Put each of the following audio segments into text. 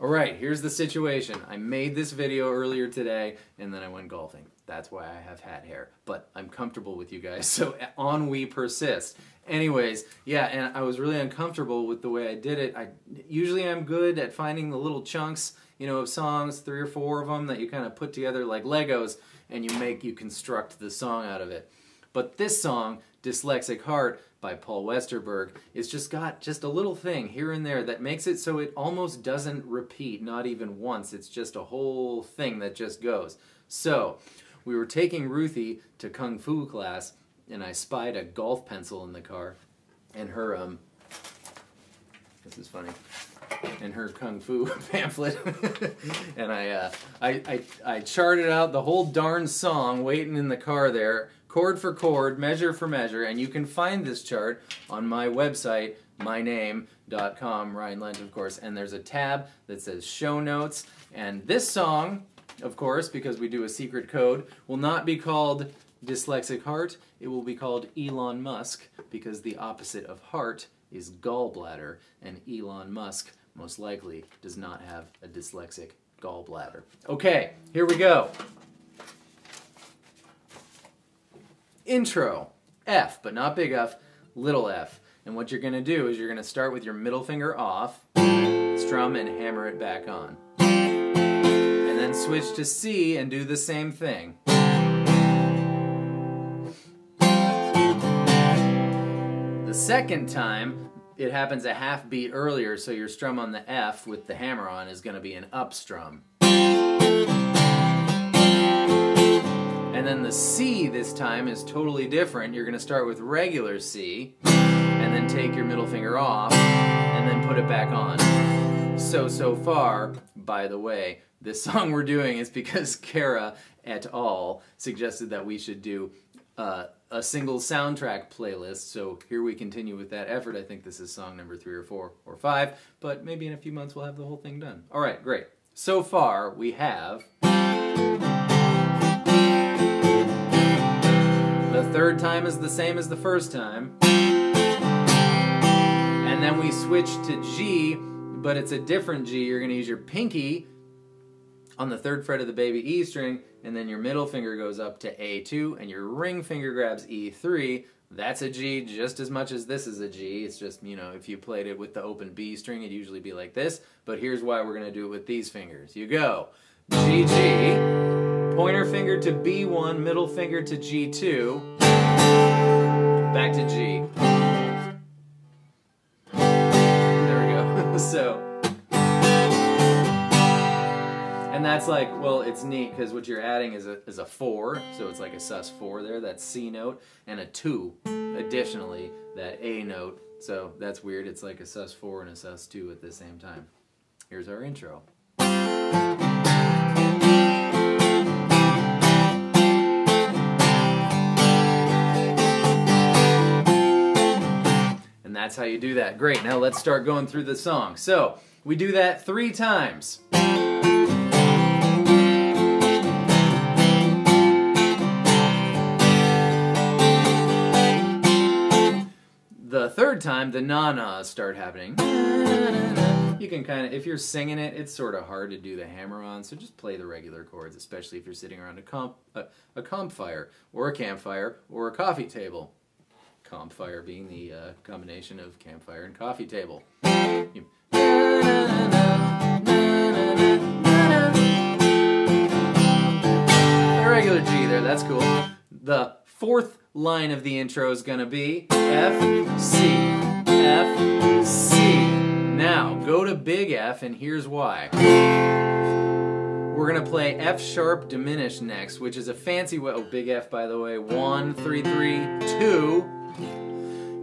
All right, here's the situation. I made this video earlier today and then I went golfing. That's why I have hat hair. But I'm comfortable with you guys, so on we persist. Anyways, yeah, and I was really uncomfortable with the way I did it. I usually I'm good at finding the little chunks, you know, of songs, three or four of them that you kind of put together like Legos and you make you construct the song out of it. But this song, Dyslexic Heart by Paul Westerberg, is just got just a little thing here and there that makes it so it almost doesn't repeat, not even once. It's just a whole thing that just goes. So, we were taking Ruthie to kung fu class, and I spied a golf pencil in the car, and her um. This is funny. And her kung fu pamphlet, and I, uh, I, I, I charted out the whole darn song, waiting in the car there, chord for chord, measure for measure, and you can find this chart on my website, myname.com, Ryan Lendt, of course, and there's a tab that says show notes, and this song of course, because we do a secret code, will not be called dyslexic heart. It will be called Elon Musk because the opposite of heart is gallbladder, and Elon Musk most likely does not have a dyslexic gallbladder. Okay, here we go. Intro. F, but not big F, little f. And what you're going to do is you're going to start with your middle finger off, strum, and hammer it back on And then switch to C and do the same thing. The second time, it happens a half beat earlier, so your strum on the F with the hammer on is going to be an up strum. And then the C this time is totally different. You're going to start with regular C, and then take your middle finger off, and then put it back on. So, so far, by the way, this song we're doing is because Kara et al. suggested that we should do uh, a single soundtrack playlist. So here we continue with that effort. I think this is song number three or four or five, but maybe in a few months we'll have the whole thing done. All right, great. So far we have. The third time is the same as the first time. And then we switch to G, but it's a different G. You're going to use your pinky on the third fret of the baby E string, and then your middle finger goes up to A2, and your ring finger grabs E3. That's a G just as much as this is a G. It's just, you know, if you played it with the open B string, it'd usually be like this. But here's why we're going to do it with these fingers. You go G, G, pointer finger to B1, middle finger to G2, back to G. There we go. so. And that's like, well, it's neat because what you're adding is a, is a four, so it's like a sus four there, that C note, and a two, additionally, that A note. So that's weird. It's like a sus four and a sus two at the same time. Here's our intro. That's how you do that. Great, now let's start going through the song. So, we do that three times. The third time, the na-nas start happening. You can kind of, if you're singing it, it's sort of hard to do the hammer on, so just play the regular chords, especially if you're sitting around a comp, a, a campfire, or a campfire, or a coffee table. Campfire being the uh, combination of campfire and coffee table. You, regular G there, that's cool. The fourth line of the intro is going to be F, C, F, C. Now, go to big F, and here's why. We're going to play F sharp diminished next, which is a fancy way. Oh, big F, by the way. One, three, three, two.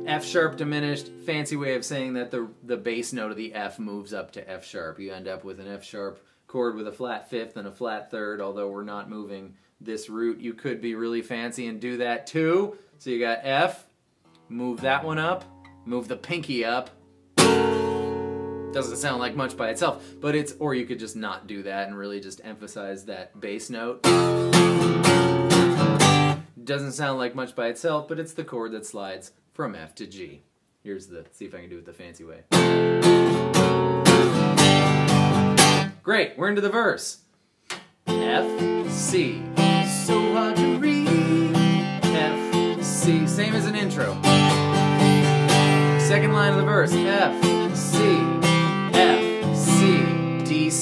F sharp diminished, fancy way of saying that the, the bass note of the F moves up to F sharp. You end up with an F sharp chord with a flat fifth and a flat third, although we're not moving this root. You could be really fancy and do that too. So you got F, move that one up, move the pinky up. Doesn't sound like much by itself, but it's, or you could just not do that and really just emphasize that bass note. Doesn't sound like much by itself, but it's the chord that slides from F to G. Here's the, see if I can do it the fancy way. Great, we're into the verse. F, C. So hard to read. F, C. Same as an intro. Second line of the verse. F,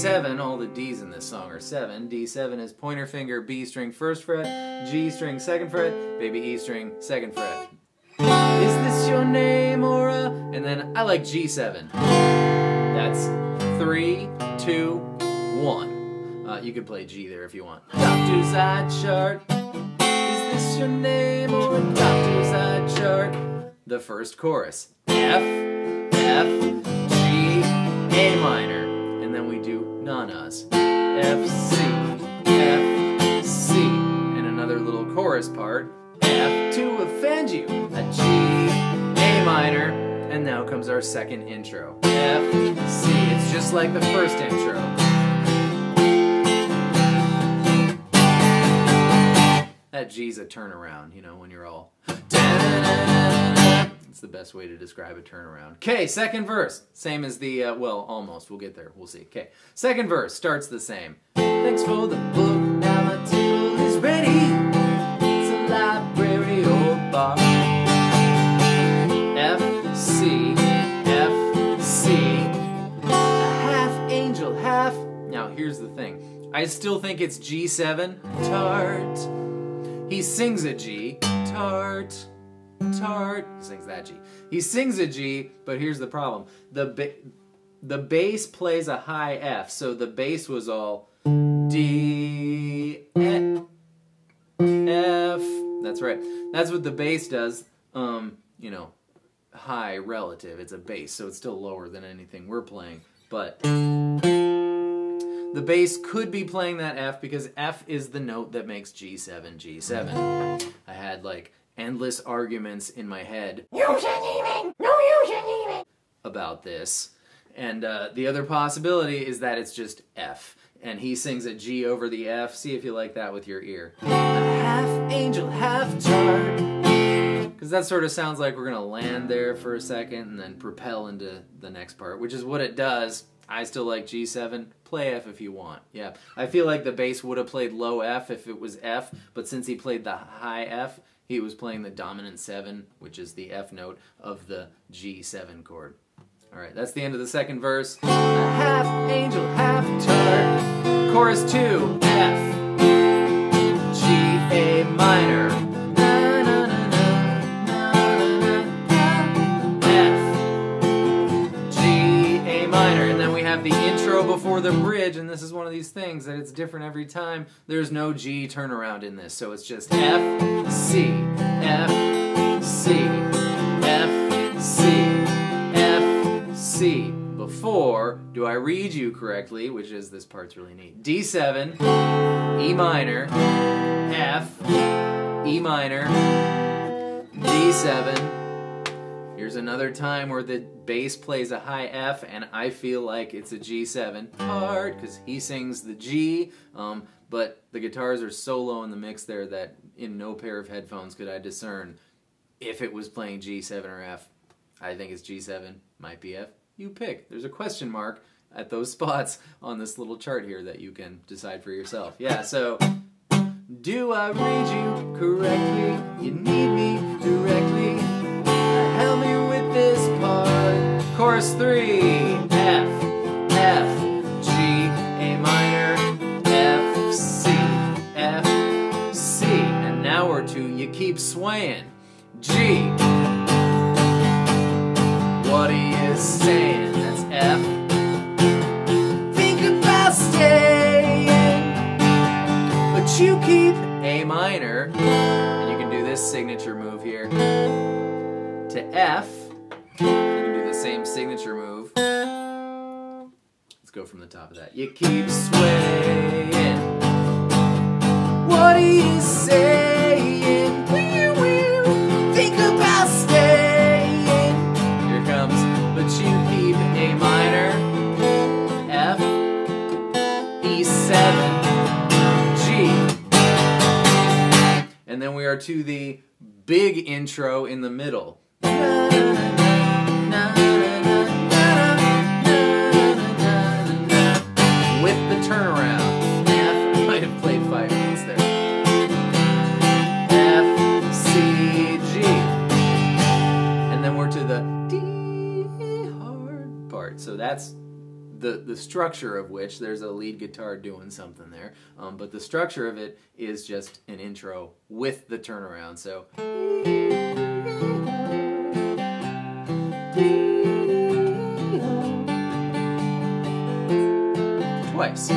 D7. All the D's in this song are 7. D7 is pointer finger, B string first fret, G string second fret, baby E string second fret. Is this your name or a... And then I like G7. That's three, two, one. Uh, you could play G there if you want. Doctor's eye chart. Is this your name or a doctor's eye chart? The first chorus. F, F, G, A minor. And then we do nanas. F, C, F, C. And another little chorus part. F to offend you. A G, A minor. And now comes our second intro. F, C. It's just like the first intro. That G's a turnaround, you know, when you're all. It's the best way to describe a turnaround. Okay, second verse. Same as the, uh, well, almost. We'll get there. We'll see. Okay, second verse starts the same. Thanks for the book. Now my table is ready. It's a library or bar. F, C, F, C. A half angel, half. Now, here's the thing. I still think it's G7. Tart. He sings a G. Tart. Tart. He sings that G. He sings a G, but here's the problem. The ba- the bass plays a high F, so the bass was all D F. F. That's right. That's what the bass does. Um, you know, high relative. It's a bass, so it's still lower than anything we're playing. But the bass could be playing that F because F is the note that makes G7 G7. I had like endless arguments in my head about this. And uh, the other possibility is that it's just F. And he sings a G over the F. See if you like that with your ear. A half angel, half chart. Because that sort of sounds like we're going to land there for a second and then propel into the next part, which is what it does. I still like G7. Play F if you want. Yeah. I feel like the bass would have played low F if it was F, but since he played the high F, he was playing the dominant 7, which is the F note of the G7 chord. All right, that's the end of the second verse. A half angel, half tart. Chorus 2, F, things that it's different every time. There's no G turnaround in this, so it's just F, C, F, C, F, C, F, C. Before, do I read you correctly, which is this part's really neat. D7, E minor, F, E minor, D7. Here's another time where the bass plays a high F, and I feel like it's a G7 part because he sings the G, um, but the guitars are so low in the mix there that in no pair of headphones could I discern if it was playing G7 or F. I think it's G7, might be F. You pick. There's a question mark at those spots on this little chart here that you can decide for yourself. Yeah, so do I read you correctly? You need me directly. Chorus 3 F, F, G, A minor, F, C, F, C. And now we're You Keep Swaying. G. What he is saying, that's F. Think about staying, but you keep A minor. And you can do this signature move here to F. signature move. Let's go from the top of that. You keep swaying. What he's saying. Wee, wee. Think about staying. Here comes, but you keep A minor, F, E7, G. And then we are to the big intro in the middle. With the the structure of which there's a lead guitar doing something there, um, but the structure of it is just an intro with the turnaround. So. Twice.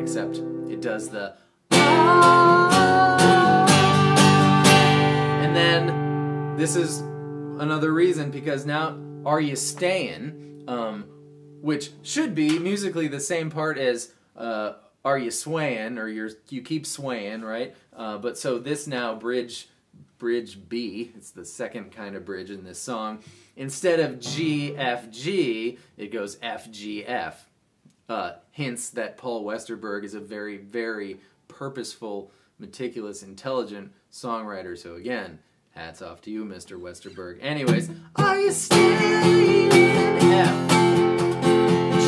Except it does the and then this is another reason because now Are You Staying, um, which should be musically the same part as uh, Are You Swaying or you're, you keep swaying, right? Uh, but so this now bridge bridge B, it's the second kind of bridge in this song. Instead of G F G, it goes F G F. Uh, hints that Paul Westerberg is a very, very purposeful, meticulous, intelligent songwriter. So again, hats off to you, Mr. Westerberg. Anyways, are you staying in F?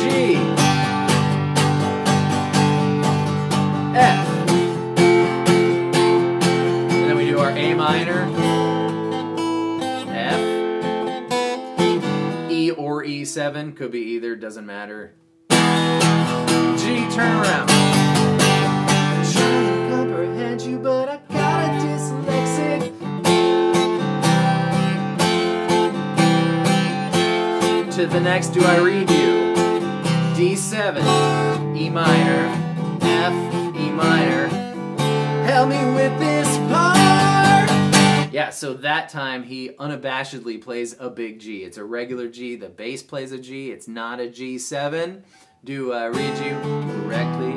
G F and then we do our A minor F E or E7 could be either doesn't matter G turn around the next do I read you? D7, E minor, F, E minor. Help me with this part. Yeah, so that time he unabashedly plays a big G. It's a regular G. The bass plays a G. It's not a G7. Do I read you correctly?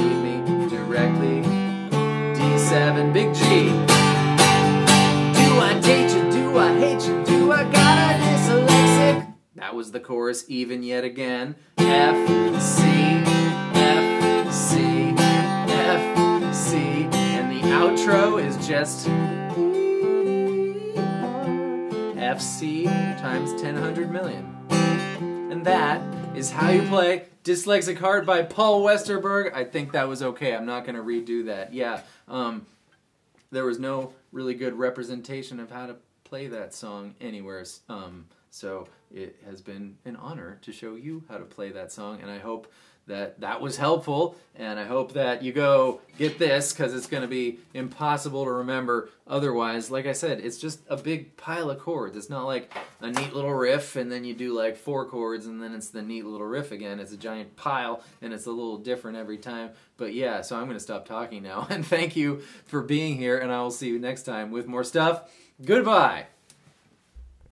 You need me directly. D7, big G. Do I date you? Do I hate you? That was the chorus, even yet again. F, C, F, C, F, C. And the outro is just FC times 1000 million. And that is how you play Dyslexic Heart by Paul Westerberg. I think that was okay. I'm not going to redo that. Yeah, um, there was no really good representation of how to play that song anywhere. Um, so it has been an honor to show you how to play that song, and I hope that that was helpful. And I hope that you go get this because it's going to be impossible to remember otherwise. Like I said, it's just a big pile of chords. It's not like a neat little riff and then you do like four chords and then it's the neat little riff again. It's a giant pile and it's a little different every time. But yeah, so I'm going to stop talking now. And thank you for being here, and I will see you next time with more stuff. Goodbye.